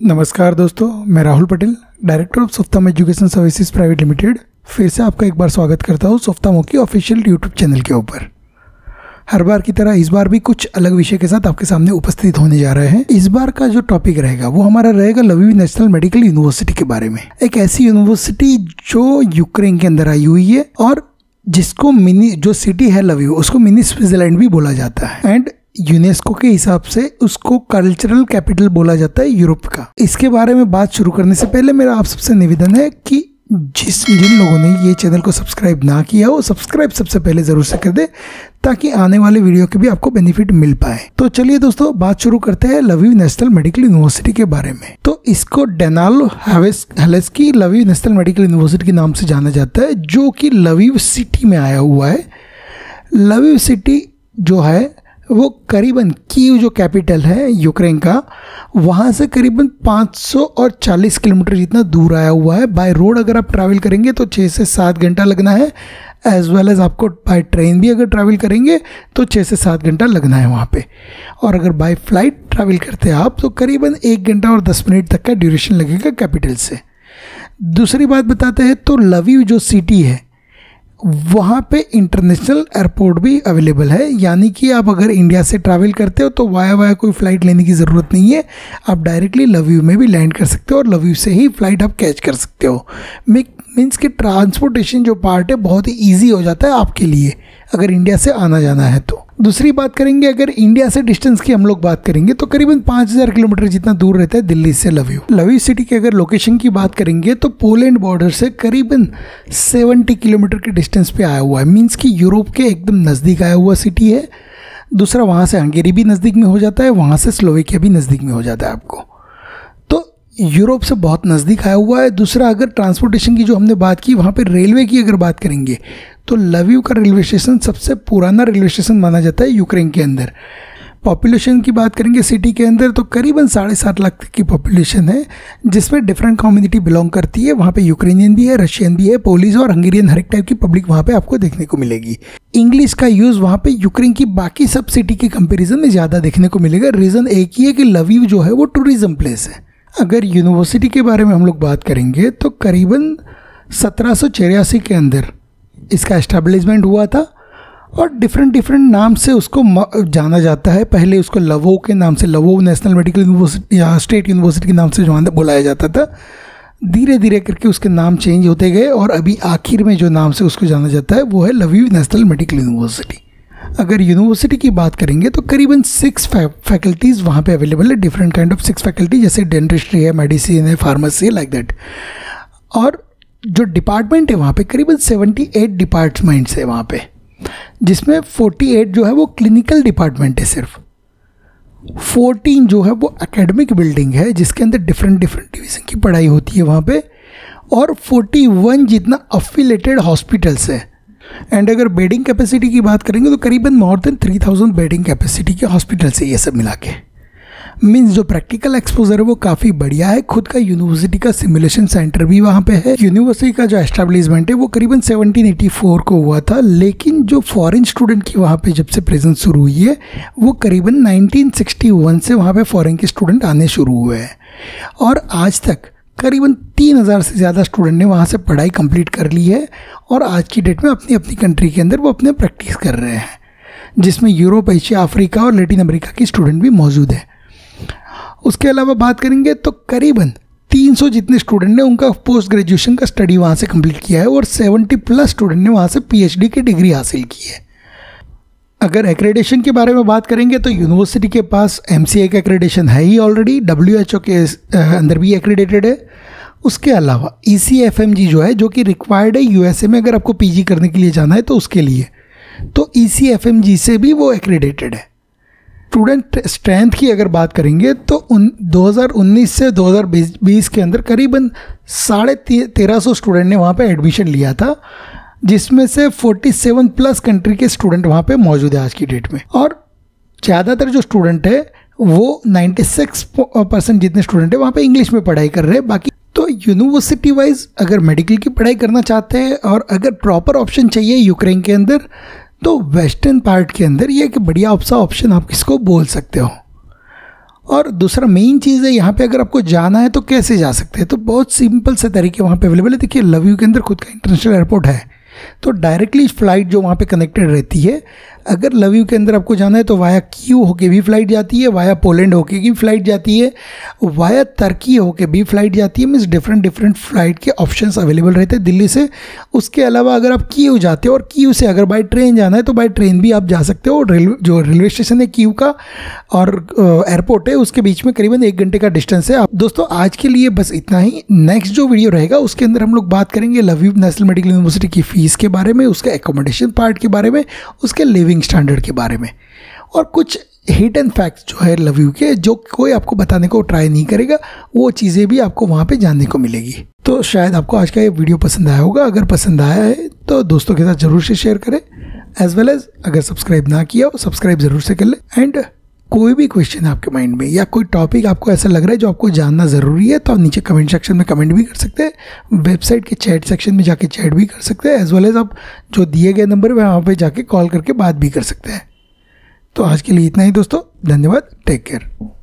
नमस्कार दोस्तों, मैं Rahul Patel director of Softam Education Services Private Limited फिर से आपका एक बार स्वागत करता हूँ सोफ्तामो की ऑफिशियल यूट्यूब चैनल के ऊपर। हर बार की तरह इस बार भी कुछ अलग विषय के साथ आपके सामने उपस्थित होने जा रहे हैं। इस बार का जो टॉपिक रहेगा, वो हमारा रहेगा लवी नेशनल मेडिकल यूनिवर्सिटी के बारे में। एक ऐसी यूनिवर्सिटी जो यूक्रेन के अंदर आई हुई है और जिसको मिनी जो सिटी है लवी उसको मिनी स्विट्जरलैंड भी बोला जाता है। एंड यूनेस्को के हिसाब से उसको कल्चरल कैपिटल बोला जाता है यूरोप का। इसके बारे में बात शुरू करने से पहले मेरा आप सबसे निवेदन है कि जिस जिन लोगों ने ये चैनल को सब्सक्राइब ना किया हो सब्सक्राइब सबसे पहले ज़रूर से कर दे, ताकि आने वाले वीडियो के भी आपको बेनिफिट मिल पाए। तो चलिए दोस्तों, बात शुरू करते हैं लवी नेशनल मेडिकल यूनिवर्सिटी के बारे में। तो इसको डेनालो हेलेस की लवी नेशनल मेडिकल यूनिवर्सिटी के नाम से जाना जाता है, जो कि लवीव सिटी में आया हुआ है। लवीव सिटी जो है वो करीबन कीव जो कैपिटल है यूक्रेन का, वहाँ से करीबन 500 और 40 किलोमीटर जितना दूर आया हुआ है। बाय रोड अगर आप ट्रैवल करेंगे तो छः से सात घंटा लगना है एज वेल एज़ आपको बाय ट्रेन भी अगर ट्रैवल करेंगे तो छः से सात घंटा लगना है वहाँ पे। और अगर बाय फ़्लाइट ट्रैवल करते हैं आप तो करीबन एक घंटा और दस मिनट तक का ड्यूरेशन लगेगा कैपिटल से। दूसरी बात बताते हैं तो लवी जो सिटी है वहाँ पे इंटरनेशनल एयरपोर्ट भी अवेलेबल है। यानी कि आप अगर इंडिया से ट्रैवल करते हो तो वाया वाया कोई फ़्लाइट लेने की ज़रूरत नहीं है। आप डायरेक्टली लव्यू में भी लैंड कर सकते हो और लव्यू से ही फ़्लाइट आप कैच कर सकते हो। मीन्स कि ट्रांसपोर्टेशन जो पार्ट है, बहुत ही ईजी हो जाता है आपके लिए, अगर इंडिया से आना जाना है तो। दूसरी बात करेंगे, अगर इंडिया से डिस्टेंस की हम लोग बात करेंगे तो करीबन 5000 किलोमीटर जितना दूर रहता है दिल्ली से लव्यू लव्यू सिटी की अगर लोकेशन की बात करेंगे तो पोलैंड बॉर्डर से करीबन 70 किलोमीटर के डिस्टेंस पे आया हुआ है। मीन्स कि यूरोप के एकदम नज़दीक आया हुआ सिटी है। दूसरा, वहाँ से हंगेरी भी नज़दीक में हो जाता है, वहाँ से स्लोवेकिया भी नज़दीक में हो जाता है आपको। तो यूरोप से बहुत नज़दीक आया हुआ है। दूसरा, अगर ट्रांसपोर्टेशन की जो हमने बात की, वहाँ पर रेलवे की अगर बात करेंगे तो लवीव का रेलवे स्टेशन सबसे पुराना रेलवे स्टेशन माना जाता है यूक्रेन के अंदर। पॉपुलेशन की बात करेंगे सिटी के अंदर तो करीबन साढ़े सात लाख की पॉपुलेशन है, जिसमें डिफरेंट कम्युनिटी बिलोंग करती है। वहाँ पे यूक्रेनियन भी है, रशियन भी है पोलिस और हंगेरियन हर एक टाइप की पब्लिक वहाँ पे आपको देखने को मिलेगी। इंग्लिश का यूज़ वहाँ पे यूक्रेन की बाकी सब सिटी के कंपेरिजन में ज़्यादा देखने को मिलेगा। रीज़न एक ही है कि लवीव जो है वो टूरिज़्म प्लेस है। अगर यूनिवर्सिटी के बारे में हम लोग बात करेंगे तो करीबन सत्रह सौ चौरासी के अंदर इसका इस्टेब्लिशमेंट हुआ था और डिफरेंट डिफरेंट नाम से उसको जाना जाता है। पहले उसको लवो के नाम से लवो नेशनल मेडिकल यूनिवर्सिटी या स्टेट यूनिवर्सिटी के नाम से जो बुलाया जाता था धीरे धीरे करके उसके नाम चेंज होते गए और अभी आखिर में जो नाम से उसको जाना जाता है, वो है लवीव नेशनल मेडिकल यूनिवर्सिटी अगर यूनिवर्सिटी की बात करेंगे तो करीबन सिक्स फैकल्टीज़ वहाँ पे अवेलेबल है different kind of six faculty जैसे डेंटिस्ट्री है मेडिसिन है फार्मेसी है लाइक दैट और जो डिपार्टमेंट है वहाँ पे, करीबन सेवेंटी एट डिपार्टमेंट्स है वहाँ पे, जिसमें फोर्टी एट जो है वो क्लिनिकल डिपार्टमेंट है सिर्फ़। फोर्टीन जो है वो एकेडमिक बिल्डिंग है, जिसके अंदर डिफरेंट डिफरेंट डिवीज़न की पढ़ाई होती है वहाँ पे, और फोर्टी वन जितना अफिलेटेड हॉस्पिटल्स है। एंड अगर बेडिंग कैपेसिटी की बात करेंगे तो करीबन more than three thousand bedding capacity के हॉस्पिटल से ये सब मिला के। मीन्स जो प्रैक्टिकल एक्सपोजर है वो काफ़ी बढ़िया है। खुद का यूनिवर्सिटी का सिमुलेशन सेंटर भी वहाँ पे है। यूनिवर्सिटी का जो एस्टेब्लिशमेंट है वो करीबन 1784 को हुआ था। लेकिन जो फॉरेन स्टूडेंट की वहाँ पे जब से प्रेजेंस शुरू हुई है, वो करीबन 1961 से वहाँ पे फॉरेन के स्टूडेंट आने शुरू हुए हैं। और आज तक करीबन तीन हज़ार से ज़्यादा स्टूडेंट ने वहाँ से पढ़ाई कंप्लीट कर ली है और आज की डेट में अपनी अपनी कंट्री के अंदर वो अपने प्रैक्टिस कर रहे हैं, जिसमें यूरोप, एशिया, अफ्रीका और लेटिन अमेरिका के स्टूडेंट भी मौजूद है। उसके अलावा बात करेंगे तो करीबन 300 जितने स्टूडेंट ने उनका पोस्ट ग्रेजुएशन का स्टडी वहाँ से कंप्लीट किया है और 70 प्लस स्टूडेंट ने वहाँ से पीएचडी की डिग्री हासिल की है। अगर एक्रेडेशन के बारे में बात करेंगे तो यूनिवर्सिटी के पास एमसीए का एक्रेडेशन है ही ऑलरेडी डब्ल्यू के अंदर भी एक्रेडेटेड है। उसके अलावा ई e जो है, जो कि रिक्वायर्ड है यूएसए में अगर आपको पीजी करने के लिए जाना है तो उसके लिए। तो ई e से भी वो एक्रेडेटेड है। स्टूडेंट स्ट्रेंथ की अगर बात करेंगे तो उन 2019 से 2020 के अंदर करीबन साढ़े तेरह सौ स्टूडेंट ने वहाँ पे एडमिशन लिया था, जिसमें से 47 प्लस कंट्री के स्टूडेंट वहाँ पे मौजूद है आज की डेट में। और ज़्यादातर जो स्टूडेंट है, वो 96 परसेंट जितने स्टूडेंट है, वहाँ पे इंग्लिश में पढ़ाई कर रहे हैं। बाकी तो यूनिवर्सिटी वाइज अगर मेडिकल की पढ़ाई करना चाहते हैं, और अगर प्रॉपर ऑप्शन चाहिए यूक्रेन के अंदर तो वेस्टर्न पार्ट के अंदर ये एक बढ़िया ऑप्शन ऑप्शन आप किसको बोल सकते हो। और दूसरा मेन चीज़ है, यहाँ पे अगर आपको जाना है तो कैसे जा सकते हैं? तो बहुत सिंपल से तरीके वहाँ पे अवेलेबल है। देखिए, लव यू के अंदर खुद का इंटरनेशनल एयरपोर्ट है। तो डायरेक्टली फ़्लाइट जो वहाँ पे कनेक्टेड रहती है, अगर लव यू के अंदर आपको जाना है तो वाया क्यू होके भी फ़्लाइट जाती है वाया पोलैंड होके भी फ़्लाइट जाती है वाया तर्की होके भी फ़्लाइट जाती है मीन्स डिफरेंट डिफरेंट फ़्लाइट के ऑप्शन अवेलेबल रहते हैं दिल्ली से। उसके अलावा अगर आप क्यू जाते हो और क्यू से अगर बाई ट्रेन जाना है तो बाई ट्रेन भी आप जा सकते हो। रेलवे जो रेलवे स्टेशन है क्यू का और एयरपोर्ट है, उसके बीच में करीबन एक घंटे का डिस्टेंस है। आप दोस्तों, आज के लिए बस इतना ही। नेक्स्ट जो वीडियो रहेगा, उसके अंदर हम लोग बात करेंगे Lviv National medical university की फ़ीस के बारे में, उसके एकोमोडेशन पार्ट के बारे में, उसके लिविंग स्टैंडर्ड के बारे में। और कुछ हिट एंड फैक्ट्स जो है लव यू के, जो कोई आपको बताने को ट्राई नहीं करेगा, वो चीज़ें भी आपको वहाँ पे जानने को मिलेगी। तो शायद आपको आज का ये वीडियो पसंद आया होगा। अगर पसंद आया है तो दोस्तों के साथ ज़रूर से शेयर करें। एज वेल एज अगर सब्सक्राइब ना किया हो सब्सक्राइब ज़रूर से कर लें। एंड कोई भी क्वेश्चन आपके माइंड में या कोई टॉपिक आपको ऐसा लग रहा है जो आपको जानना ज़रूरी है तो आप नीचे कमेंट सेक्शन में कमेंट भी कर सकते हैं वेबसाइट के चैट सेक्शन में जाके चैट भी कर सकते हैं एज वेल एज आप जो दिए गए नंबर है, वहाँ पर जाके कॉल करके बात भी कर सकते हैं। तो आज के लिए इतना ही दोस्तों, धन्यवाद टेक केयर